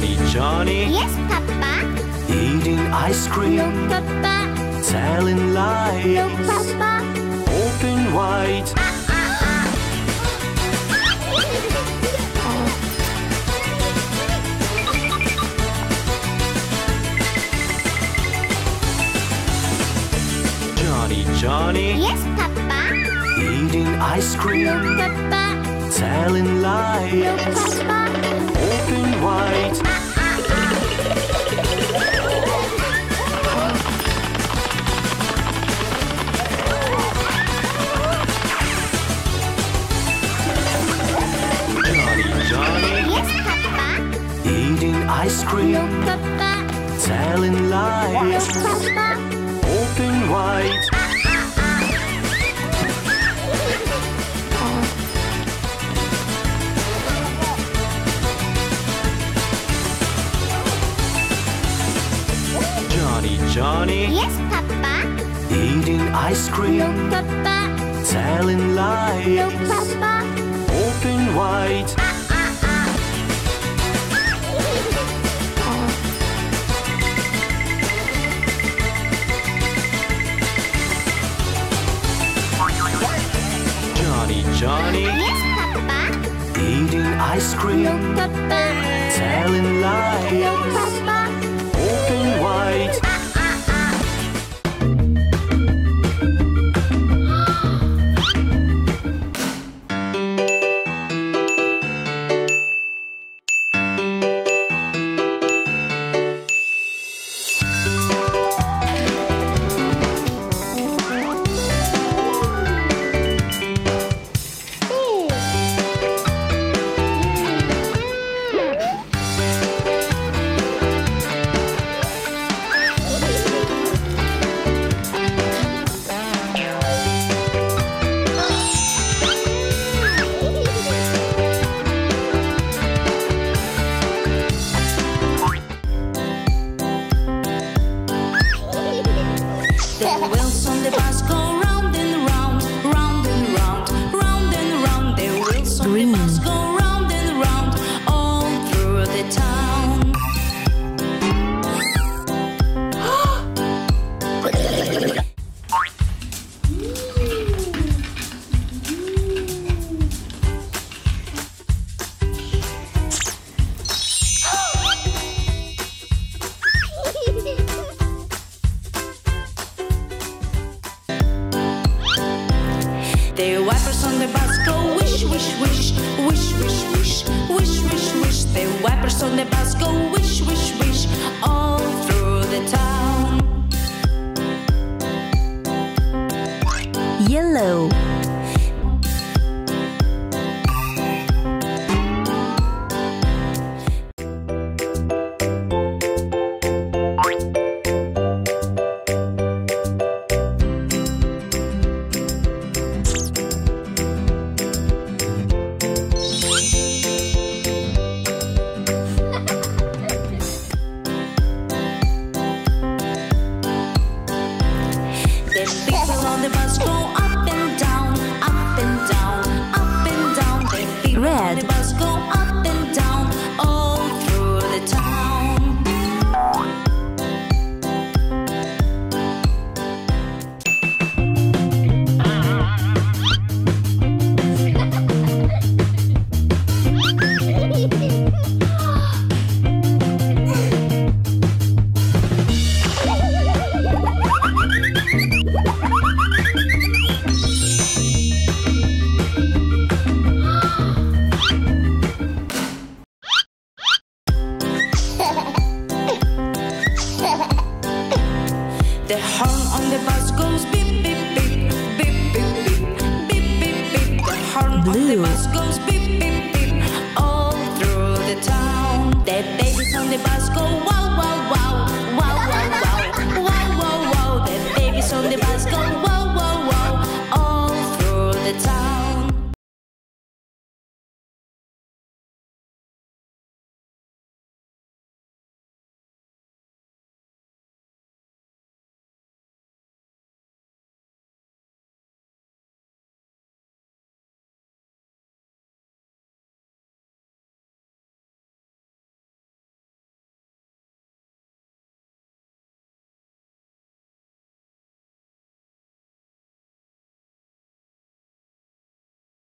Johnny, Johnny, Yes, Papa. eating ice cream. No, Papa. telling lies. No, Papa. open wide. Ah, ah, ah. Johnny, Johnny, Yes, Papa. eating ice cream. No, Papa. telling lies. No, Papa open wide. ice cream. No, Papa. Telling lies. Papa. Open wide. Johnny, Yes, Papa. eating ice cream? No, Papa. telling lies? No, Papa. open wide. Ah, ah, ah. Johnny, Johnny, Yes, Papa. eating ice cream? No, Papa. telling lies? No, Papa. open wide. The wipers on the bus go wish, wish, wish, wish, wish, wish, wish, wish, wish. The wipers on the bus go wish, wish, wish, all through the town. People on the bus go up. blue. Beep, beep, beep, all through the town. That baby on the bus go wild.